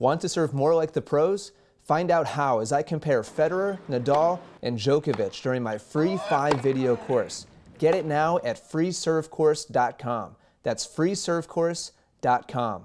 Want to serve more like the pros? Find out how as I compare Federer, Nadal, and Djokovic during my free five video course. Get it now at freeservecourse.com. That's freeservecourse.com.